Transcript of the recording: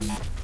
you